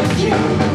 with you.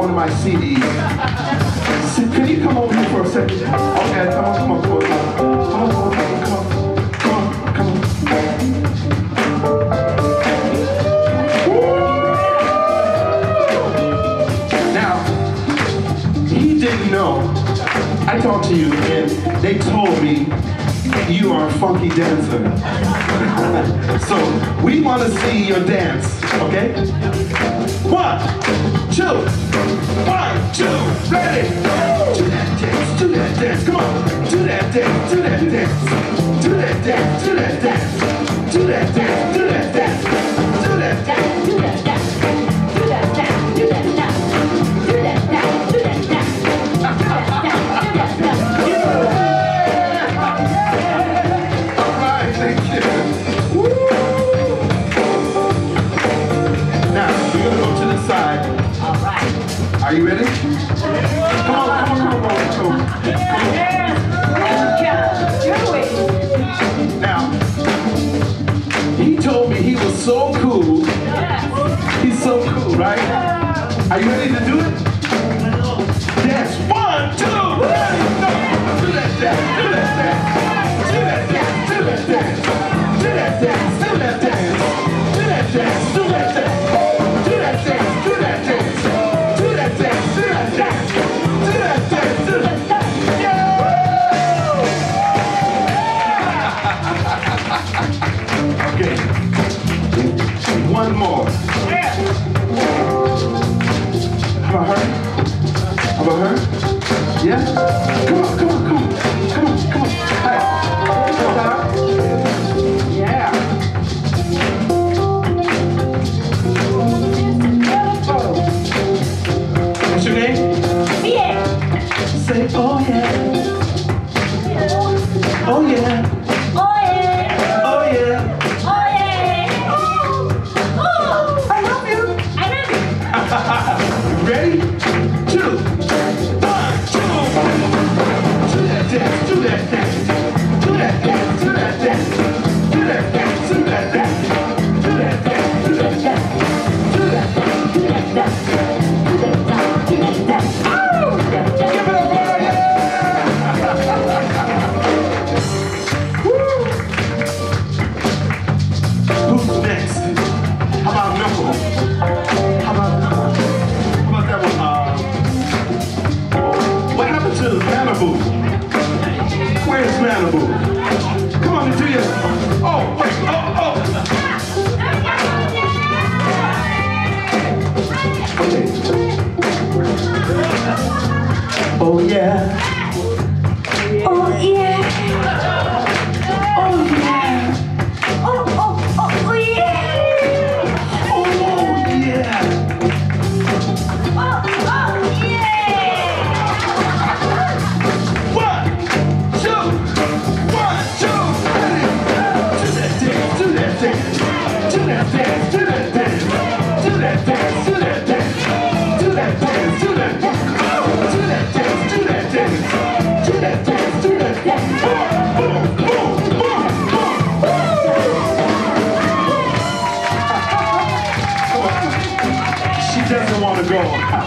one of my CDs. So can you come over here for a second? Okay, come on, come on, come on. Come on, come on, come on. Now, he didn't know, I talked to you and they told me you are a funky dancer. so we want to see your dance, okay? One two, one, two, ready, go! Do that dance, do that dance, come on. Do that dance, do that dance. Do that dance, do that dance. Do that dance, do that dance. Do that dance, do that dance. one more. go.